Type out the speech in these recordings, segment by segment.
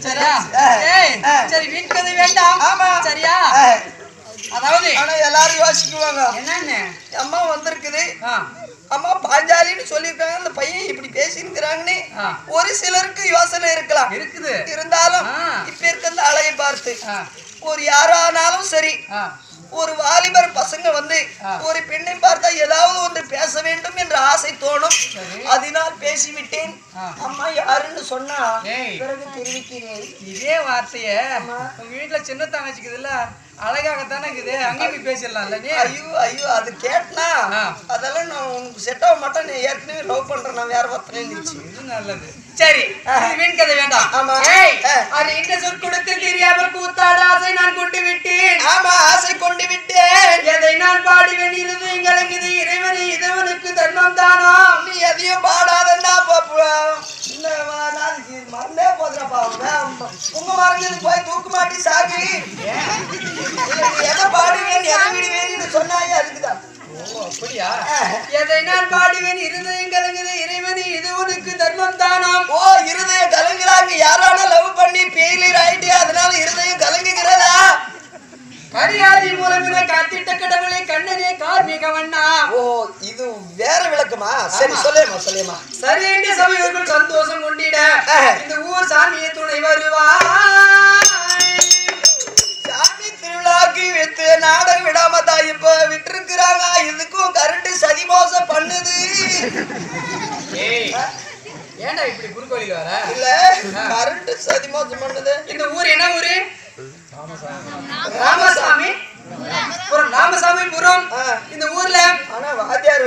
சரியா. சரி வந்து வேண்டாம். ஆமா. சரியா? ஆ, அதாவது ஆனா எல்லாரும் யோசிக்குவாங்க. என்னன்னு? அம்மா வந்திருக்குது. அம்மா பாஞ்சாலின்னு சொல்லியிருக்காங்க. அந்த பையன் இப்படி பேசியிருக்கிறாங்கன்னு. ஒரு சிலருக்கு யோசனை இருக்கலாம். இருக்குது. இருந்தாலும். இப்ப இருக்கிற அழகை பார்த்து ஆ, ஒரு யாரானாலும் சரி ஒரு வாலிபர் பசங்க வந்து. ஒரு பெண்ணை பார்த்தா ஏதாவது ஒன்று பேச வேண்டும் என்ற ஆசை தோணும். அதனால் பேசிவிட்டேன். அம்மா யாருன்னு சொன்னா. பிறகு தெரிவிக்கிறேன். இதே வார்த்தைய உங்க வீட்டுல சின்ன தங்கச்சிக்குதுல்ல அழகாகத்தானே இருக்குது. அங்கேயும் போய் பேசிடலாம்ல நீ? ஐயோ ஐயோ அது கேட்டனா. அதெல்லாம் நான் உனக்கு செட் ஆக மாட்டேன் நீ ஏற்கனவே லவ் பண்றேன். நான் வேற ஒருத்தனை இருந்துச்சு இது நல்லது. சரி வீண் கதை வேண்டாம். ஆமா. அது இந்த சொற்குடத்தில் தெரியாமல் கூத்தாட ஆசை நான் கொண்டு விட்டேன். ஆமா ஆசை கொண்டு விட்டேன். எதை நான் பாடுவேன் இருது எங்களுக்கு இறைவனி இதவனுக்கு தன்மம் தானா நீ எதையும் பாடாதன்னா பாப்பா இந்த வா- நாளைக்கு மறந்தே போதுறப்பா உங்க மறந்தது போய் தூக்கு மாட்டி சாகு. எதை பாடுவேன் எதை விடுவேன்னு சொன்னாயே அதுக்குதான் அப்படியா? எதை நான் பாடுவேன் இருதயம் கலங்குது இறைவனி இது உனக்கு தர்மம் தானாம் ஓ இருதய கலங்குறாங்க யாரான லவ் பண்ணி ஃபெயிலியர் ஆயிட்டே அதனால கரியாதி மூலமின காத்திட்ட கடவுளை கண்ணனே கார்மிக வண்ணா. ஓ இது வேற விளக்கமா? சரி. சொல்லேமா சொல்லேமா. சரி என்று சபையோர்கள் சந்தோஷம் கொண்டிட. இந்த ஊர் சாமியை துணை வருவா சாமி திருவிழாக்கு வித்து நாடகம் விடாம தான் இப்ப விட்டுருக்குறாங்க. இதுக்கும் கரண்ட் சதி மோசம் பண்ணுது. ஏன்டா இப்படி குறுக்கோலில் வர? இல்ல கரண்ட் சதி மோசம் பண்ணுது. இந்த ஊர் என்ன ஊரு? ராமசாமி புரம் ராமசாமி புரம் ஆ. இந்த ஊர்ல ஆனா வாத்தியார்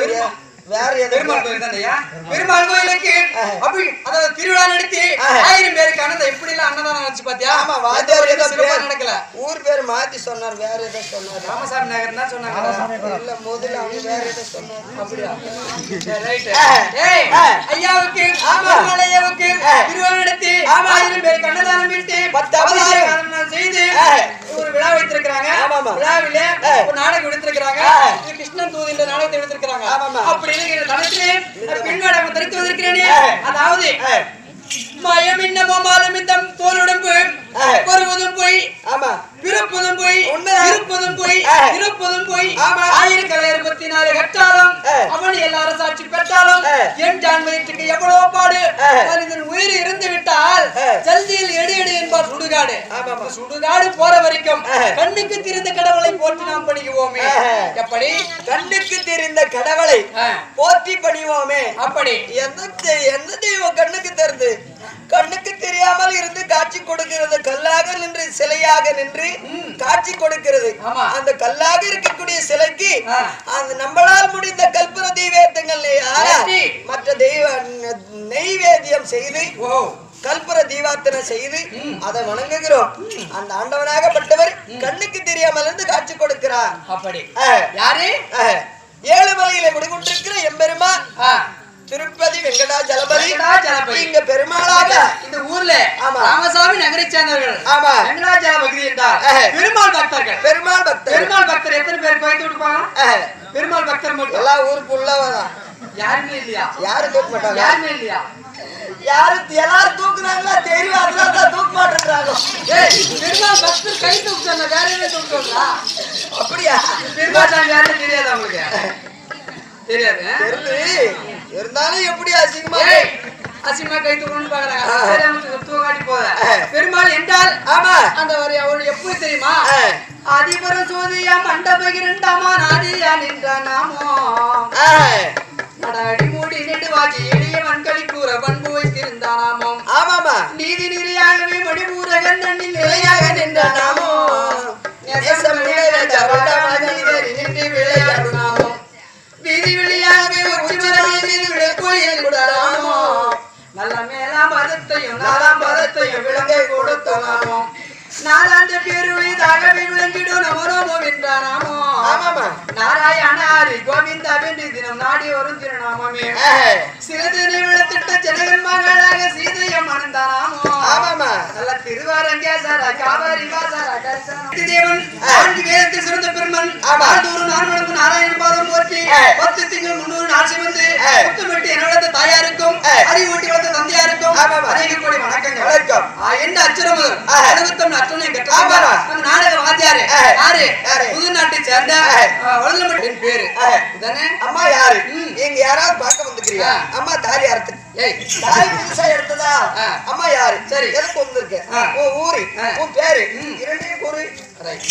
வேற பெருமாள் கோயில் தானேயா பெருமாள் கோயிலுக்கு அப்படி அதாவது திருவிழா நடத்தி. ஆயிரம் பேருக்கு எப்படி எல்லாம் வச்சு பாத்தியா வாத்தியார் ஏதோ பேர் நடக்கல ஊர் பேர் மாத்தி சொன்னார் வேற ஏதோ சொன்னார் ராமசாமி நகர் தான் சொன்னாங்க இல்ல முதல்ல அவங்க வேற ஏதோ சொன்னார் அப்படியா. ஆ. ஏய். ஐயாவுக்கு ஆமா. பெருமாள் ஐயாவுக்கு ஆ. திருவிழா நடத்தி ஆமா. ஆயிரம் பேருக்கு அன்னதானம் விட்டு பத்து அவதாரம். அபிஷேகம் செய்து. ஒரு விழா வைத்திருக்கிறாங்க. விழாவிலே. ஒரு நாடகம் எடுத்திருக்கிறாங்க கிருஷ்ணன் தூது இந்த நாடகத்தை எடுத்திருக்கிறாங்க. அப்படி தளத்திலே பின்வாடகம் தரித்து வந்திருக்கிறேனே. அதாவது ஆ, மயம் இன்னமோ வருவதும் போய் ஆமா பிறப்பதும் போய். இருப்பதும் போய். இருப்பதும் போய் ஆமா. ஆயிரக்கலை இருபத்தி நாலு கற்றாலும் ஆ. அவன் எல்லாரும் சாட்சி பெற்றாலும். என் ஜான்மயத்துக்கு எவ்வளவு பாடு. மனிதன் உயிர் இருந்து விட்டால். ஜல்தியில் எடு எடு என்பார் சுடுகாடு சுடுகாடு போற வரைக்கும். கண்ணுக்கு திரிந்த கடவுளை நாம் பணிக்குவோமே. எப்படி கண்ணுக்கு தெரிந்த கடவுளை. போற்றி பணிவோமே அப்படி எந்த எந்த தெய்வம் கண்ணுக்கு தெரிந்து கண்ணுக்கு தெரியாமல் இருந்து காட்சி கொடுக்கிறது கல்லாக நின்று சிலையாக நின்று காட்சி கொடுக்கிறது. அந்த கல்லாக இருக்கக்கூடிய சிலைக்கு. அந்த நம்மளால் முடிந்த கல்பன தெய்வேத்தங்கள். மற்ற தெய்வ நெய்வேத்தியம் செய்து கல்புர தீபார்த்தனை செய்து அதை வணங்குகிறோம் அந்த ஆண்டவனாகப்பட்டவர் கண்ணுக்கு தெரியாமல் இருந்து காட்சி கொடுக்கிறார் அப்படி. யாரு ஆ. ஏழுமலையில குடிகொண்டிருக்கிற எம்பெருமா. திருப்பதி வெங்கடாஜலபதி வெங்கடாஜலபதி. இங்க பெருமாளாக இந்த ஊர்ல ஆமா. ராமசாமி நகரை சேர்ந்தவர்கள் ஆமா. வெங்கடாஜல பகுதி என்றால் ஆ. பெருமாள் பக்தர்கள் பெருமாள் பக்தர் பெருமாள் பக்தர் எத்தனை பேர் கோயத்து கொடுப்பாங்க ஆ. பெருமாள் பக்தர் மட்டும் எல்லா ஊருக்கு உள்ளவதான் யாருமே இல்லையா? யாரும் தூக்க மாட்டாங்க யாருமே இல்லையா? யாரு எல்லாரும் தூக்குனாங்களா? தெரியும் அதெல்லாம் தான் தூக்க மாட்டேன்றாங்க. பெருமாள் பக்தர் கை வேற அப்படியா? பெருமாள் யாருன்னு தெரியாது அவங்களுக்கு தெரியாது இருந்தாலும் எப்படி அசிங்கமா அசிமா கை தூக்கணும்னு பாக்குறாங்க. தூக்காட்டி போத. பெருமாள் என்றால் ஆமா. அந்த வரி அவள் எப்படி தெரியுமா. அதிபர சோதியா மண்டபகிரண்டாமா நாதியா நின்ற நாமோ ஆ. நடாடி மூடி நெடுவாக்கி எளியவன் களி கூற பண்பு வைத்திருந்தானாமோம் ஆமாமா. நீதி நெறியாகவே மணிபூரகன் தண்ணில் நிலையாக நின்ற நாமோ நேசம் நிறைந்த வடமணிதரி நின்று விளையாடுனாமோ? வீதி வெளியாகவே உச்சி மரமே மீது விளக்கோயில் விடலாமோ நல்ல மேலாம் பதத்தையும் நாலாம் பதத்தையும் விளங்கை கொடுத்தனாமோ நாலாண்டு பேருளிதாகவே விளங்கிடும் நமோ நமோ வென்றானாமோ ஆமாமா நாராயண ஹரி கோவிந்தா வென்று தினம் நாடி வரும் திருநாமமே. ஆ. சிறுதினை விளத்திட்ட ஜனகன் மகளாக சீதையம் அனந்தானாமோ ஆமாமா நல்ல திருவாரங்கேசர காவிரி வாசர கரிசன. தேவன் நான்கு வேதத்தில் சிறந்த பெருமன். ஆண்டூர் நான்கு நாராயண பாதம் போற்றி. பத்து திங்கள் முன்னூறு நாள் சிவந்து. முத்தமிட்டு என்ன வளர்த்த தாயாருக்கும் ஆ. அறிவு ஊட்டி வளர்த்த தந்தையாருக்கும். அநேக கோடி வணக்கங்கள். வணக்கம். என்ன அச்சுர அனுபவத்தம் நாடக வாத்தியாரு. யாரு யாரு? புதுநாட்டை சேர்ந்த. வளர்ந்தமட்டின் பேரு அம்மா யாரு. நீங்க யாராவது பார்க்க வந்துக்கிறீங்க. அம்மா தாலி அறுத்து தாலி புதுசா எடுத்ததா. அம்மா யாரு சரி. எதுக்கு வந்திருக்க. உன் ஊரு. உன் பேரு. இரண்டையும் கூறு ரைட்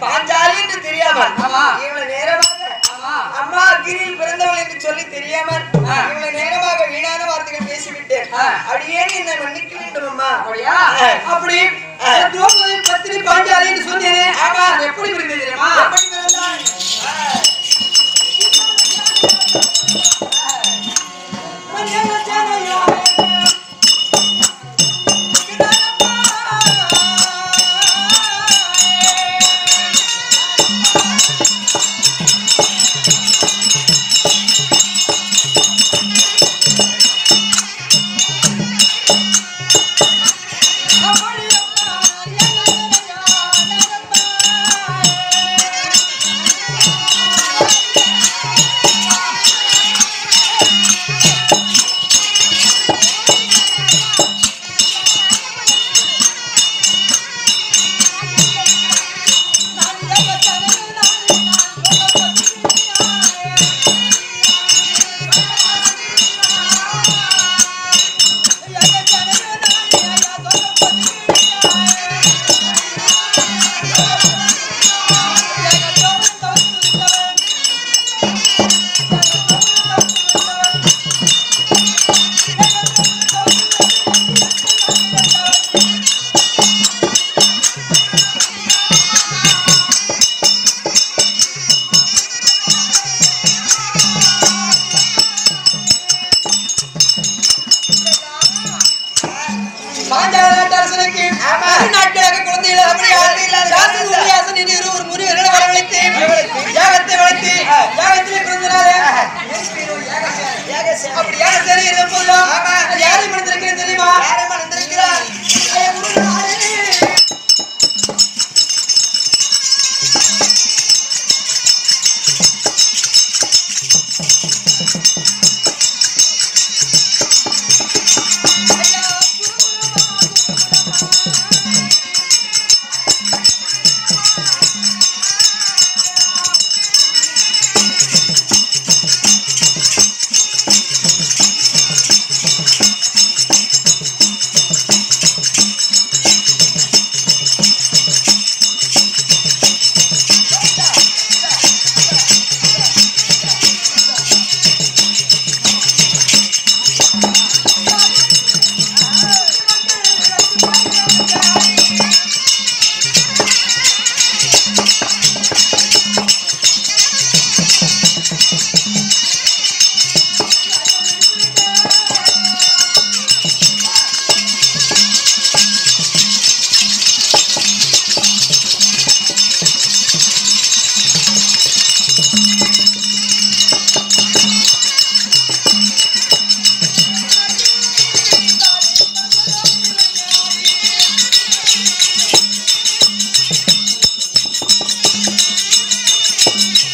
பாஞ்சாலின்னு தெரியாம ஆமா. இவ்வளவு நேரமாக ஆமா. அம்மா அக்கிரியில் பிறந்தவள் என்று சொல்லி தெரியாமல். இவ்வளவு நேரமாக வீணான வார்த்தைகள் பேசிவிட்டேன். அடியே என்னை மன்னிக்க வேண்டும் அம்மா அப்படியா. அப்படி. திரௌபதி பத்தினி பாஞ்சாலின்னு சொன்னேனே ஆமா. எப்படி தெரியுமா எப்படி பிறந்தாய்? பாஞ்சால நாட்டரசனுக்கு நாட்களாக குழந்தைகளை அப்படியே குழந்தை இல்லாத ராசி காலத்துல. உரியாசன் என்று ஒரு முனிவர்களை வரவழைத்து. யாகத்தை வளர்த்து. யாகத்திலே பிறந்தனாலே அப்படி யாகசேனை இருப்போதும் ஆமா. அது யாரை மணந்திருக்கிறது தெரியுமா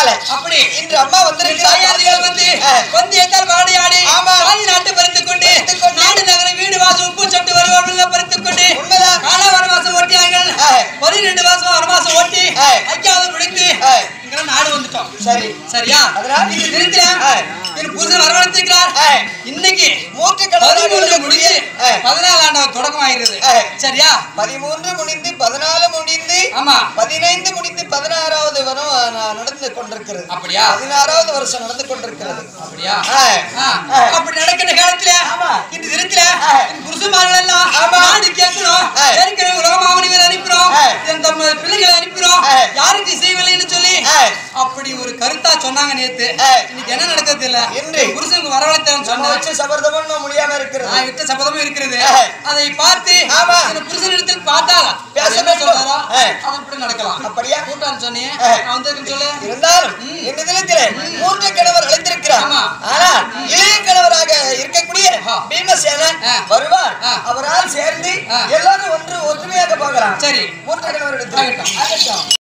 அதனால அப்படி இன்று அம்மா வந்து. வந்து ஆமா. நாட்டு பறித்துக் கொண்டு. நாடு நகர வீடு வாசம் உப்பு சட்டு வருவார்கள் பறித்துக் கொண்டு உண்மைதான். ஓட்டியார்கள் மாசம் ஓட்டி நாடு வந்துட்டோம் சரி சரியா அதனால? என் புருஷன் வரவழைத்திருக்கிறார். இன்னைக்கு மூன்று பதிமூன்று முடிஞ்சு. பதினாலு ஆண்டவர் தொடக்கம் ஆகிறது ஆ. சரியா பதிமூன்று முடிந்து பதினாலு முடிந்து ஆமா பதினைந்து முடிந்து ந- நடந்து கொண்டிருக்கிறது அப்படியா? பதினாறாவது வருஷம் நடந்து கொண்டிருக்கிறது அப்படியா. அப்படி நடக்கிற காலத்துல. இந்த தினத்துல எல்லாம். நாடு கேட்கணும் ஆ. ஏற்கனவே உலகமாவணிகள் அனுப்புறோம் தம்ம பிள்ளைகளை அனுப்புறோம். யாருக்கு செய்யவில்லைன்னு சொல்லி. அப்படி ஒரு கருத்தா சொன்னாங்க நேத்து. இன்னைக்கு என்ன நடக்கிறது இல்ல என்று? என் புருஷனுக்கு வரவழைத்தேன்னு சொன்னேன் வச்ச சபர்தமும் முடியாம இருக்கிறது விட்ட சபதமும் இருக்கிறது. அதை பார்த்து ஆமா. என் புருஷனிடத்தில் நடக்கலாம் அப்படியா. நான் வந்திருக்கேன்னு சொல்லு இருந்தாலும். இந்த தினத்திலே மூன்று கணவர் அழைத்திருக்கிறார். ஆனால் இளைய கணவராக இருக்கக்கூடிய. பீமசேனன். வருவார். அவரால் சேர்ந்து. எல்லாரும் ஒன்று ஒற்றுமையாக போகலாம் சரி மூன்று கணவர். ஆகட்டும்